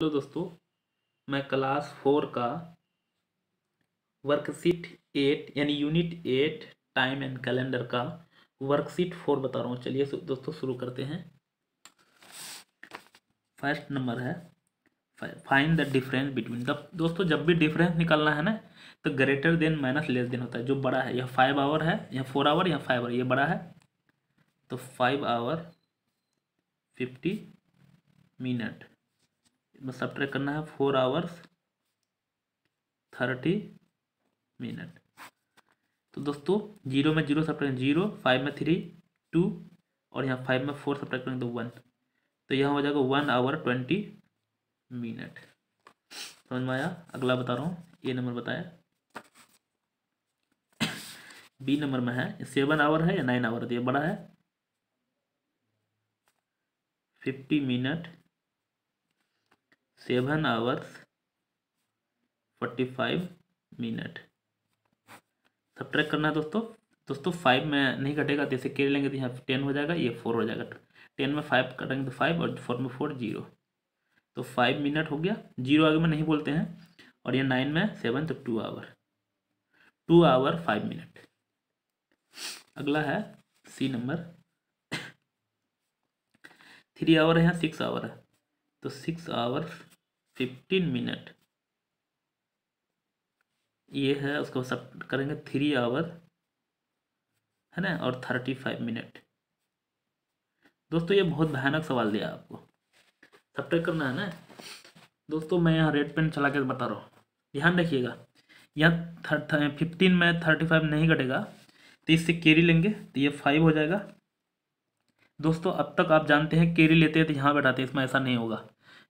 Hello दोस्तों, मैं class four का वर्कशीट एट यानी unit eight time and calendar का वर्कशीट फोर बता रहा हूँ। चलिए दोस्तों, शुरू करते हैं। फ़र्स्ट नंबर है find the difference between the दोस्तों, जब भी डिफरेंस निकालना है ना तो greater than minus less than होता है। जो बड़ा है यह फाइव आवर है, या फोर आवर या फाइव आवर ये बड़ा है तो फाइव आवर फिफ्टी मिनट इसमें सब्ट्रैक्ट करना है फोर आवर्स थर्टी मिनट तो दोस्तों ज़ीरो में ज़ीरो सब्ट्रैक्ट ज़ीरो फाइव में थ्री टू और यहाँ फाइव में फोर सब्ट्रैक्ट करेंगे तो वन तो यहाँ हो जाएगा वन आवर ट्वेंटी मिनट समझ में आया? अगला बता रहा हूँ, ये नंबर बताया। बी नंबर में है सेवन आवर है या नाइन आवर है ये बड़ा है। Fifty minute seven hours forty five minute. Subtract करना है दोस्तों। दोस्तों, फाइव में नहीं कटेगा तो इसे केर लेंगे तो यहाँ टेन हो जाएगा, ये फोर हो जाएगा। टेन में फाइव कटेंगे तो फाइव और फोर में फोर ज़ीरो। तो फाइव मिनट हो गया। ज़ीरो आगे में नहीं बोलते हैं। और ये नाइन में सेवन तो two hour. Two hour, five minute. अगला है सी नंबर। थ्री आवर है यहाँ, सिक्स आवर है। तो सिक्स आवर्स फिफ्टीन मिनट ये है, उसको सब करेंगे थ्री आवर है ना? और थर्टी फाइव मिनट दोस्तों, ये बहुत भयानक सवाल दिया आपको। सब्ट्रैक्ट करना है ना? दोस्तों, मैं यहाँ रेड पेन चला के बता रहा हूँ। ध्यान रखिएगा। यहाँ फिफ्टीन में थर्टी फाइव नहीं कटेगा तो इससे केरी लेंगे तो ये फाइव हो जाएगा। दोस्तों, अब तक आप जानते हैं केरी लेते हैं तो यहाँ बैठाते हैं, इसमें ऐसा नहीं होगा।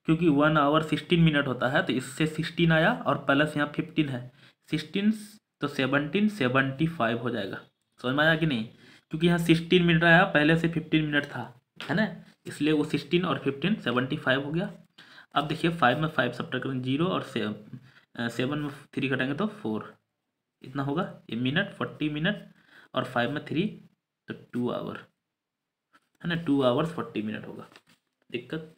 क्योंकि वन आवर सिक्सटीन मिनट होता है तो इससे सिक्सटीन आया और प्लस यहाँ फिफ्टीन है। सिक्सटीन तो सेवनटीन सेवेंटी फाइव हो जाएगा। समझ में आया कि नहीं? क्योंकि यहाँ सिक्सटीन मिनट आया, पहले से फिफ्टीन मिनट था, है ना? इसलिए वो सिक्सटीन और फिफ्टीन, सेवनटी फाइव हो गया। अब देखिए फाइव में फाइव सब करेंगे, ज़ीरो और सेवन में थ्री कटेंगे तो फोर। इतना होगा, ये मिनट, फोर्टी मिनट और फाइव में थ्री तो टू आवर, है ना? टू आवर्स फोर्टी मिनट होगा। दिक्कत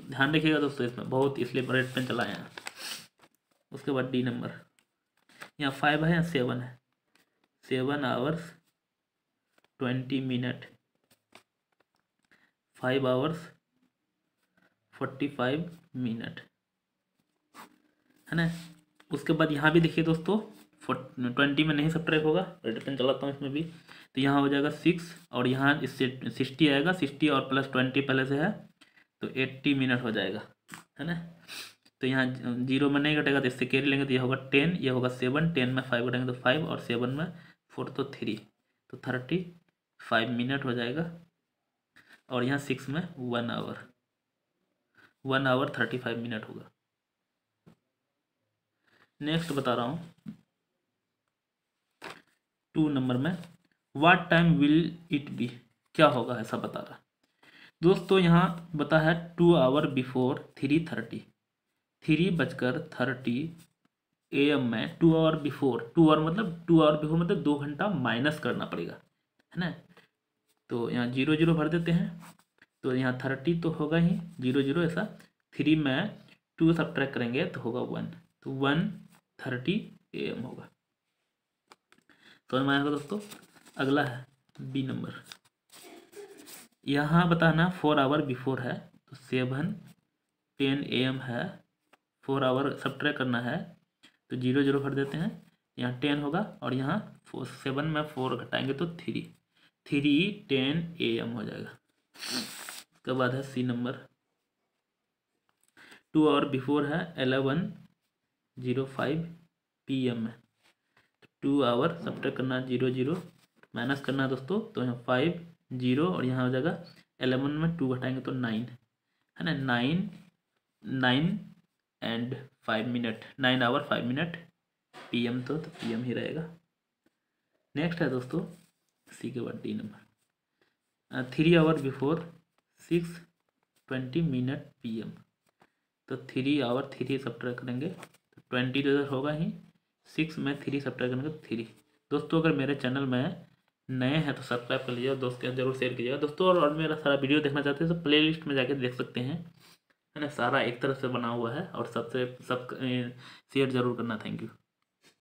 ध्यान रखिएगा दोस्तों इसमें, बहुत इसलिए रेड पेन चलाए हैं। उसके बाद डी नंबर यहाँ फाइव है या सेवन है। Seven hours twenty minute five hours forty five minute है ना? उसके बाद यहाँ भी देखिए दोस्तों ट्वेंटी में नहीं सब ट्रैक होगा। रेड पेन चलाता हूँ इसमें भी। तो यहाँ हो जाएगा सिक्स और यहाँ इससे सिक्सटी आएगा। सिक्सटी और प्लस ट्वेंटी पहले से है। तो एट्टी मिनट हो जाएगा, है ना? तो यहाँ ज़ीरो में नहीं घटेगा तो इससे कैरी लेंगे तो यह होगा टेन ये होगा सेवन टेन में फाइव घटेंगे तो फाइव और सेवन में फोर तो थ्री तो थर्टी फाइव मिनट हो जाएगा। और यहाँ सिक्स में one hour one hour thirty five minute होगा। नेक्स्ट बता रहा हूँ। टू नंबर में what time will it be क्या होगा ऐसा बता रहा। दोस्तों, यहाँ बता है two hour before three thirty three बजकर थर्टी ए एम में two hour before two hour मतलब टू आवर बिफोर मतलब दो घंटा माइनस करना पड़ेगा, है ना? तो यहाँ ज़ीरो ज़ीरो भर देते हैं। तो यहाँ थर्टी तो होगा ही ज़ीरो ज़ीरो ऐसा। थ्री में टू सब ट्रैक करेंगे तो होगा वन तो वन थर्टी ए एम होगा। समझ में आएगा दोस्तों? अगला है बी नंबर यहाँ बताना फोर आवर बिफोर है तो सेवन टेन ए एम है फोर आवर सब ट्रैक करना है तो ज़ीरो ज़ीरो कर देते हैं, यहाँ टेन होगा, और यहाँ सेवन में फोर घटाएँगे तो three three ten A M हो जाएगा। उसके बाद है C number two hour before है eleven zero five P M में। टू आवर सब्ट्रैक्ट करना ज़ीरो ज़ीरो माइनस करना दोस्तों तो यहाँ फाइव ज़ीरो और यहाँ हो जाएगा एलेवन में टू घटाएँगे तो नाइन। है ना? Nine nine and five minute nine hour five minute PM तो तो पीएम ही रहेगा। नेक्स्ट है दोस्तों सी के बाद D number three hour before six twenty minute PM तो थ्री आवर थ्री सब्ट्रैक्ट करेंगे तो ट्वेंटी तो इधर होगा ही। सिक्स में थ्री सब्ट्रैक्ट करेंगे तो थ्री दोस्तों, अगर मेरे चैनल में नए हैं तो सब्सक्राइब कर लीजिएगा दोस्त के ज़रूर शेयर कीजिएगा। दोस्तों और, और मेरा सारा वीडियो देखना चाहते हैं तो प्ले में जाके देख सकते हैं। है ना? सारा एक तरफ़ से बना हुआ है और सबसे सब शेयर ज़रूर करना। Thank you